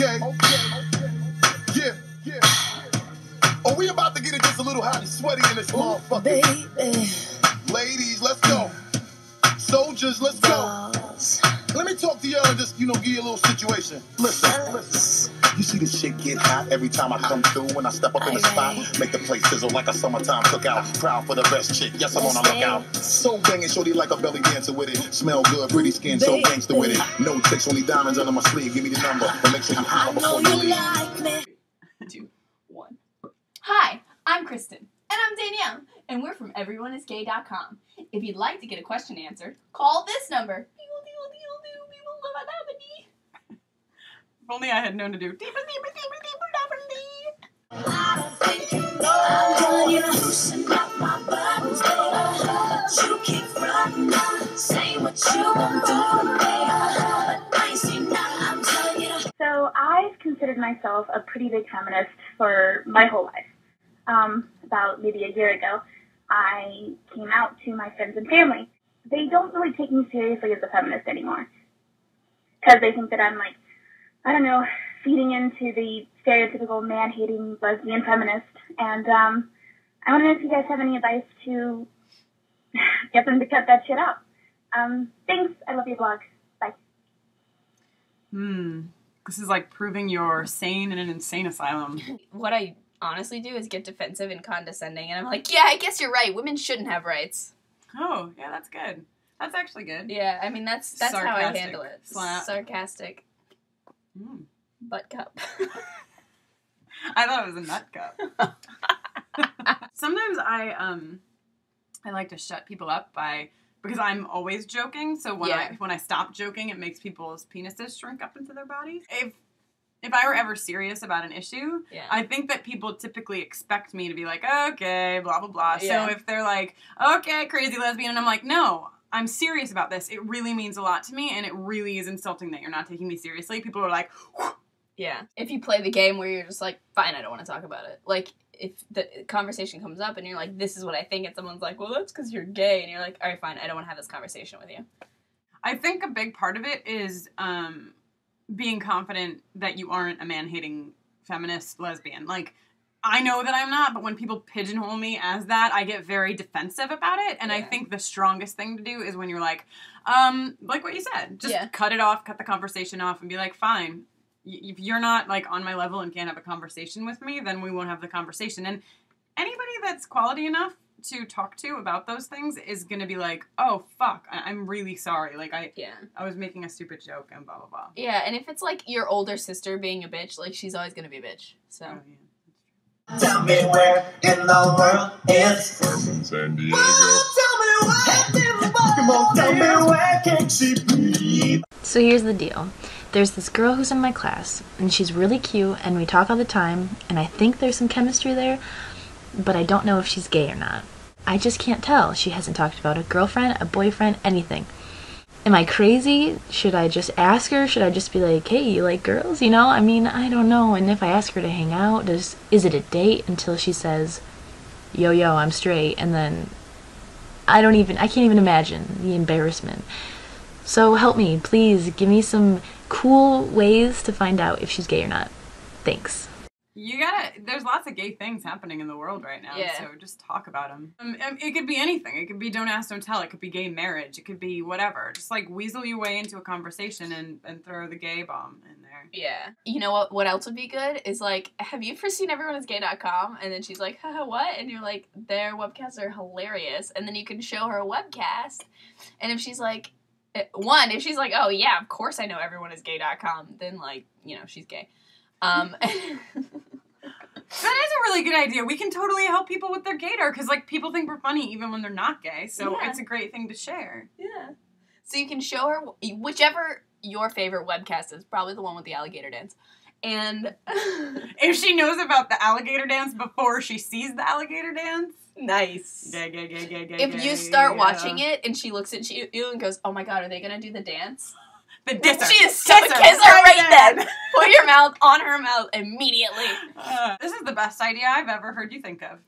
Okay. Okay. Yeah. Yeah. Are we about to get it just a little hot and sweaty in this motherfucker? Baby, Ladies, let's go. Soldiers, let's go. Let me talk to y'all and just, you know, give you a little situation. Listen, listen. You see this shit get hot every time I come through when I step up in the spot. Make the place sizzle like a summertime cookout. Proud for the best chick. Yes, I'm on a lookout. So banging, shorty like a belly dancer with it. Smell good, pretty skin, so gangster with it. No tricks, only diamonds under my sleeve. Give me the number, but make sure you I holler know before you you leave. like me. two, one. Hi, I'm Kristin. And I'm Dannielle. And we're from EveryoneIsGay.com. If you'd like to get a question answered, call this number. Deal, deal, deal, deal, deal, love, love, love, If only I had known to do. So I've considered myself a pretty big feminist for my whole life. Um, about maybe a year ago, I came out to my friends and family. They don't really take me seriously as a feminist anymore. Because they think that I'm like, I don't know, feeding into the stereotypical man-hating lesbian feminist. And um, I want to know if you guys have any advice to get them to cut that shit out. Um, thanks. I love your blog. Bye. Hmm. This is like proving you're sane in an insane asylum. what I honestly do is get defensive and condescending, and I'm like, yeah, I guess you're right. Women shouldn't have rights. Oh, yeah, that's good. That's actually good. Yeah, I mean that's that's how I handle it. slap. Sarcastic Mm. butt cup. I thought it was a nut cup. Sometimes I um I like to shut people up by because I'm always joking. So when Yeah. I when I stop joking, it makes people's penises shrink up into their bodies. If if I were ever serious about an issue, yeah. I think that people typically expect me to be like, okay, blah blah blah. Yeah. So if they're like, okay, crazy lesbian, and I'm like, no, I'm serious about this. It really means a lot to me, and it really is insulting that you're not taking me seriously. People are like, yeah. If you play the game where you're just like, fine, I don't want to talk about it. Like if the conversation comes up and you're like, this is what I think, and someone's like, well, that's because you're gay, and you're like, all right, fine, I don't want to have this conversation with you. I think a big part of it is um, being confident that you aren't a man hating feminist lesbian. Like, I know that I'm not, but when people pigeonhole me as that, I get very defensive about it. And I think the strongest thing to do is when you're like, um, like what you said, just Yeah. cut it off, cut the conversation off, and be like, fine. If you're not like on my level and can't have a conversation with me, then we won't have the conversation. And anybody that's quality enough to talk to about those things is gonna be like, oh fuck, I- I'm really sorry. Like I, Yeah. I was making a stupid joke and blah blah blah. Yeah, and if it's like your older sister being a bitch, like she's always gonna be a bitch. So Oh, yeah. Tell me where in the world is. Carmen Sandiego. Come tell me where can she be? So here's the deal. There's this girl who's in my class, and she's really cute, and we talk all the time, and I think there's some chemistry there, but I don't know if she's gay or not. I just can't tell. She hasn't talked about a girlfriend, a boyfriend, anything. Am I crazy? Should I just ask her? Should I just be like, "Hey, you like girls?" You know? I mean, I don't know. And if I ask her to hang out, does is it a date until she says, "Yo, yo, I'm straight," and then I don't even I can't even imagine the embarrassment. So help me, please. Give me some cool ways to find out if she's gay or not. Thanks. You gotta. There's lots of gay things happening in the world right now. Yeah. So just talk about them. Um, um, it could be anything. It could be don't ask, don't tell. It could be gay marriage. It could be whatever. Just like weasel your way into a conversation and and throw the gay bomb in there. Yeah. You know what what else would be good is like, have you ever seen everyoneisgay.com? And then she's like, haha, what? And you're like, their webcasts are hilarious. And then you can show her a webcast. And if she's like, eh, one, if she's like, oh yeah, of course I know everyoneisgay.com, then like, you know, she's gay. Um, is a really good idea. We can totally help people with their gaydar because like people think we're funny even when they're not gay. So Yeah. it's a great thing to share. yeah. So you can show her whichever your favorite webcast is, probably the one with the alligator dance. And If she knows about the alligator dance before she sees the alligator dance, nice. gay, gay, gay, gay, gay. If you start watching it and she looks at you you and goes, "Oh my god, are they gonna do the dance?" The disser, She is so kiss her, right then. Put your mouth on her mouth immediately. Uh, this is the best idea I've ever heard you think of.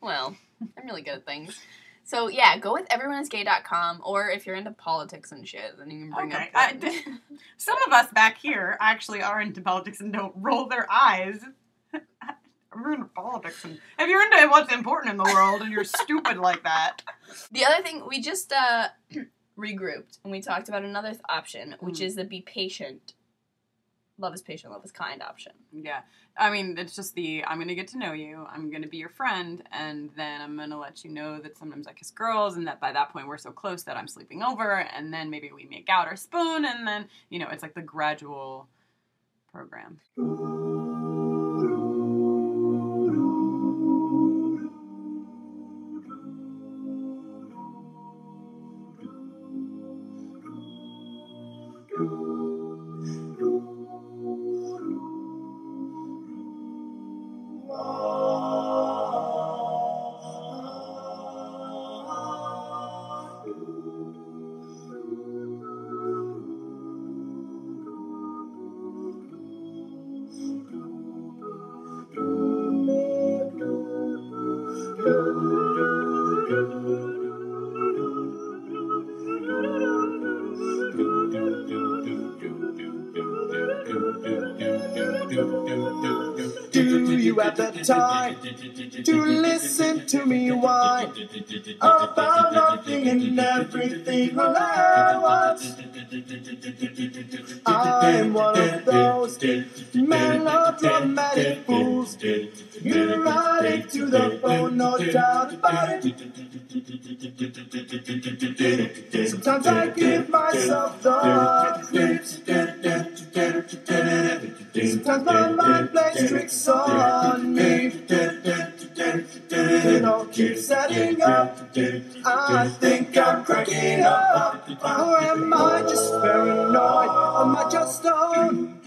Well, I'm really good at things. So yeah, go with everyone'sgay.com or if you're into politics and shit, then you can bring Okay, up I-. Some of us back here actually are into politics and don't roll their eyes. We're into politics, and if you're into what's important in the world and you're stupid like that, The other thing we just uh regrouped and we talked about another th- option, which Mhm. is the be patient. Love is patient, love is kind option. yeah. I mean, it's just the I'm gonna get to know you, I'm gonna be your friend, and then I'm gonna let you know that sometimes I kiss girls, and that by that point we're so close that I'm sleeping over, and then maybe we make out or spoon, and then you know it's like the gradual program. The time to listen to me whine about nothing and everything all at once? I'm one of those melodramatic fools. Right into the bone, no doubt about it. Sometimes I give myself the creeps. Sometimes my mind plays tricks on me. It all keeps setting up. I think I'm cracking up. Or am I just paranoid? Am I just stoned?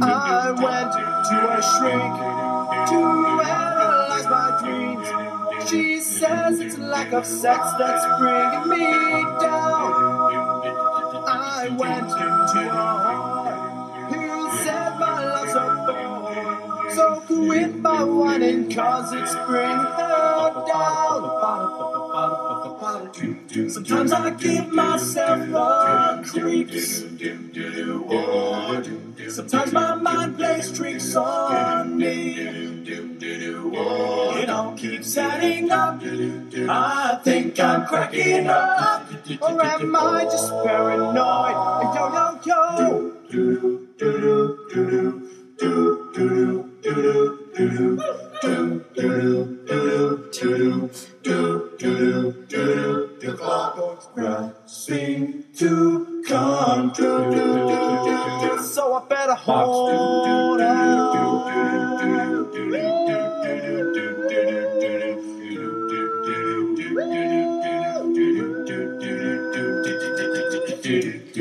I went to a shrink to analyze my dreams. She says it's lack of sex that's bringing me down. I went to a Quit my whining cause it's bringing her down. Sometimes I give myself the creeps. Sometimes my mind plays tricks on me. It all keeps adding up. I think I'm cracking up. Or am I just paranoid? Yo, yo, yo. So I better hold on.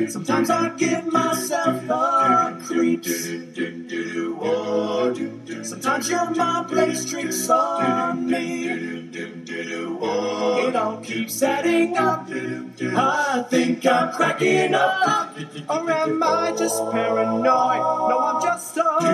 Sometimes I give myself the creeps. Sometimes your mind plays tricks on me. It all keeps adding up. I think I'm cracking up. Or am I just paranoid? No, I'm just stoned.